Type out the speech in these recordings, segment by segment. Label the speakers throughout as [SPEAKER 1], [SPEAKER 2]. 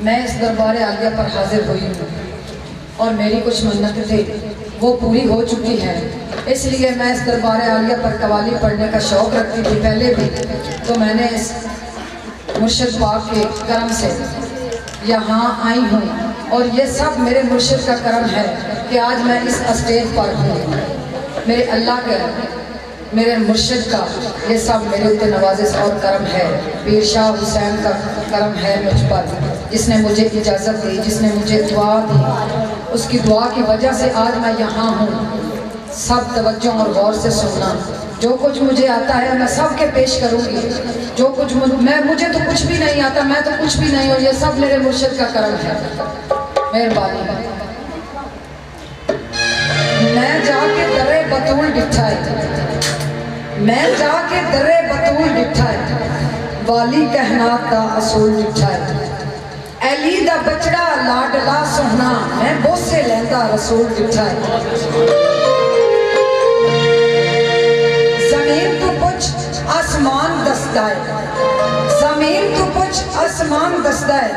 [SPEAKER 1] میں اس دربار عالیہ پر حاضر ہوئی ہوں۔ اور میری کچھ منتیں تھے وہ پوری ہو چکی ہیں۔ اس لیے میں اس دربار عالیہ پر قوالی پڑھنے کا شوق رکھتی تھی۔ پہلے بھی تو میں نے اس مرشد پاک کے کرم سے یہاں آئی ہوں۔ اور یہ سب میرے مرشد کا کرم ہے کہ آج میں اس اسٹیج پر ہوں۔ میرے اللہ کے، میرے مرشد کا یہ سب میرے اتنے نوازش اور کرم ہے۔ پیر شاہ حسین کا کرم ہے مجھ پر۔ جس نے مجھے اجازت دی، جس نے مجھے دعا دی۔ اس کی دعا کی وجہ سے آج میں یہاں ہوں۔ سب توجہ اور غور سے سننا۔ جو کچھ مجھے آتا ہے میں سب کے پیش کروں گی۔ جو کچھ میں، مجھے تو کچھ بھی نہیں آتا، میں تو کچھ بھی نہیں ہوں یہ سب میرے مرشد کا کرم ہے۔ مہربانی۔ میں جا کے درے بطول ڈٹھائے میں جا کے درے بطول ڈٹھائے والی کہنات دا اصول ڈٹھائے ایلی دا بچڑا لاڈلا سہنا۔ میں بوسے لیندا، رسول ڈٹھائے زمین تو پچھ آسمان دستائے زمین تو پچھ آسمان دستائے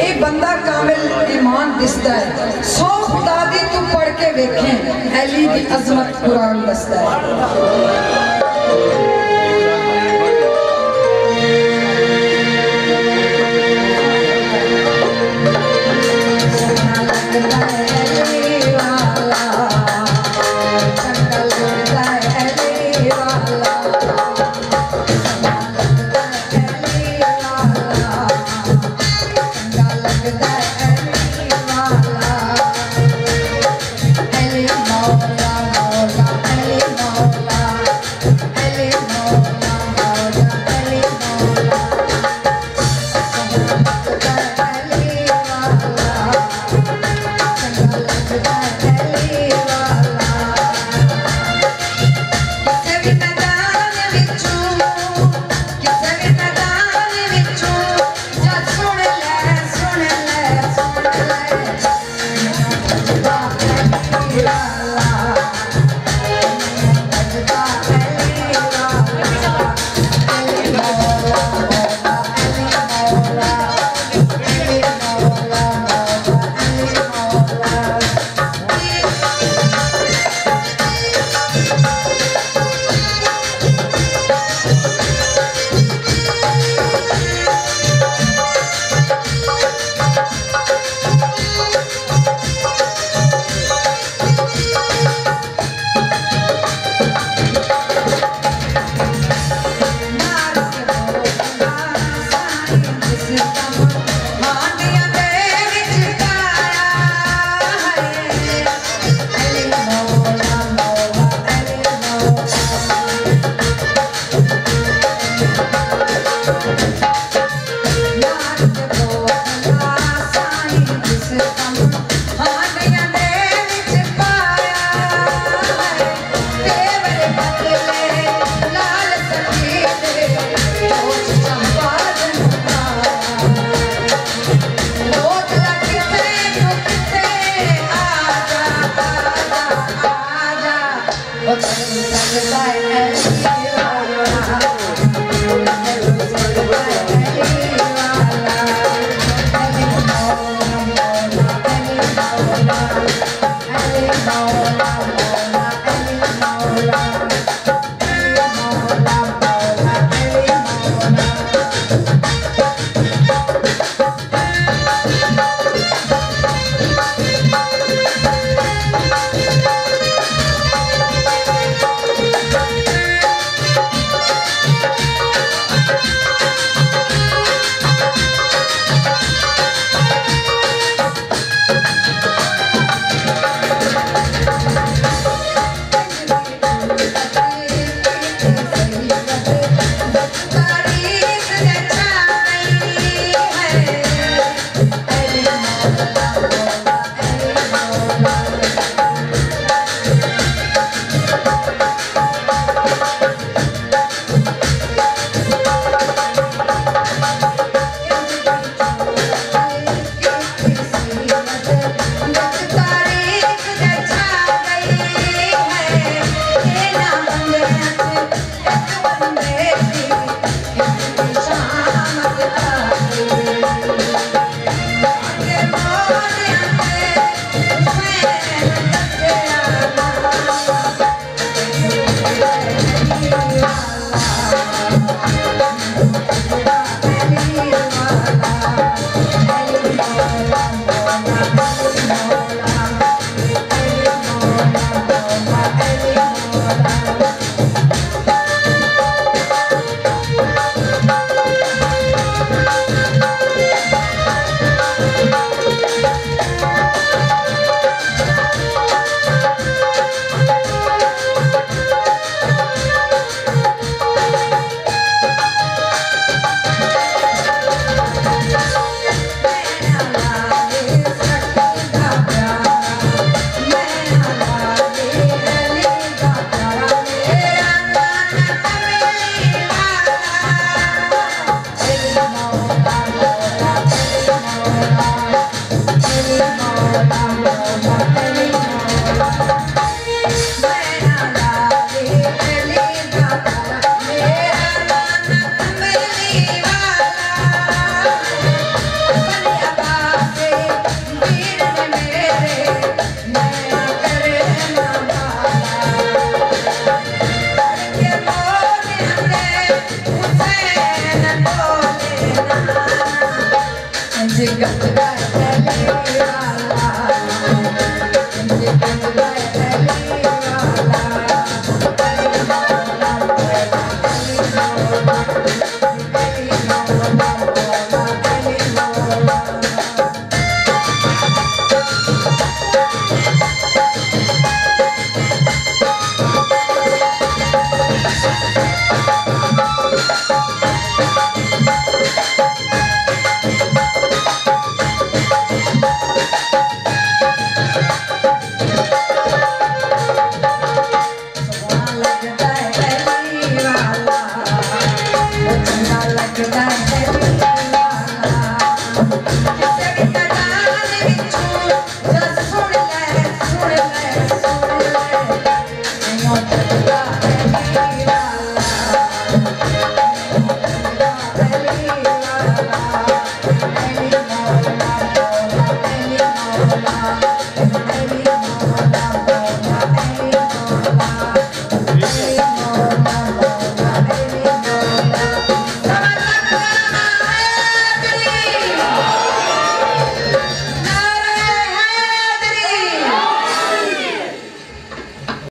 [SPEAKER 1] اے بندہ کامل ایمان دستائے سو خدا دی تو پڑھ کے ویکھیں۔ ایلی دی عظمت قرآن دستا دستائے Thank.